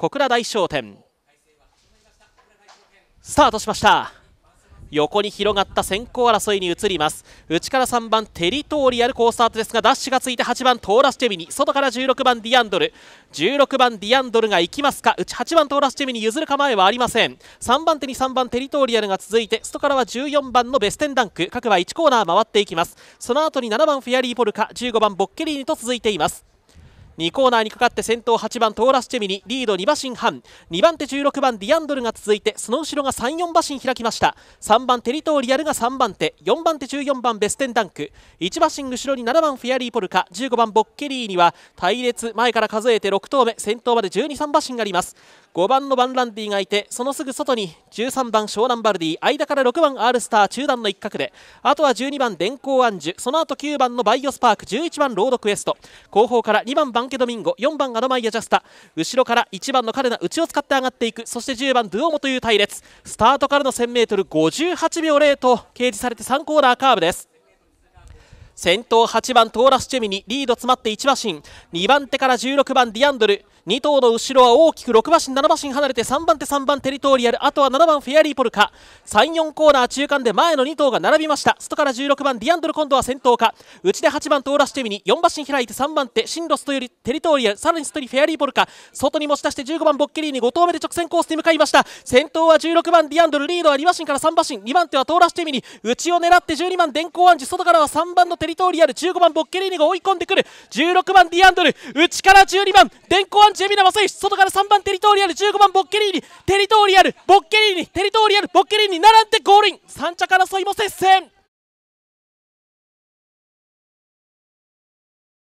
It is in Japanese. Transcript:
小倉大商店。スタートしました。横に広がった先行争いに移ります。内から3番テリトーリアル好スタートですがダッシュがついて8番トーラスチェミニ。外から16番ディアンドル。16番ディアンドルが行きますか？内8番トーラスチェミニ。譲る構えはありません。3番手に3番テリトーリアルが続いて外からは14番のベステンダンク。各馬1コーナー回っていきます。その後に7番フェアリーポルカ。15番ボッケリーニと続いています。2コーナーにかかって先頭8番トーラスジェミニリード2馬身半。2番手16番ディアンドルが続いてその後ろが34馬身開きました。3番テリトーリアルが3番手。4番手14番ベステンダンク。1馬身後ろに7番フェアリーポルカ。15番ボッケリーニは隊列前から数えて6頭目。先頭まで123馬身があります。5番のヴァンランディがいてそのすぐ外に13番湘南バルディ間から6番 R スター中段の一角で。あとは12番デンコウアンジュ。その後9番のバイオスパーク。11番ロードクエスト。後方から2番バンケドミンゴ4番アドマイアジャスタ後ろから1番のカルナ内を使って上がっていくそして10番ドゥオモという隊列。スタートからの 1000m58 秒0と掲示されて3コーナーカーブです。先頭8番トーラスチェミにリード詰まって1馬身。2番手から16番ディアンドル。2頭の後ろは大きく6馬身7馬身離れて3番手3番テリトーリアル。あとは7番フェアリーポルカ。34コーナー中間で前の2頭が並びました。外から16番ディアンドル今度は先頭か。内で8番トーラスチェミに4馬身開いて3番手シンロスとよりテリトーリアル。さらに外にフェアリーポルカ。外に持ち出して15番ボッケリーに5頭目で直線コースに向かいました。先頭は16番ディアンドル。リードは2馬身から3馬身。2番手はトーラスチェミに内を狙って12番電光暗示。外からは3番のテリリトーリアル15番ボッケリーニが追い込んでくる。16番ディアンドル。内から12番。電光暗示エミナマサイ外から3番テリトーリアル15番ボッケリーニ。テリトーリアルボッケリーニ。テリトーリアルボッケリーニ。並んでゴールイン。3着争いも接戦。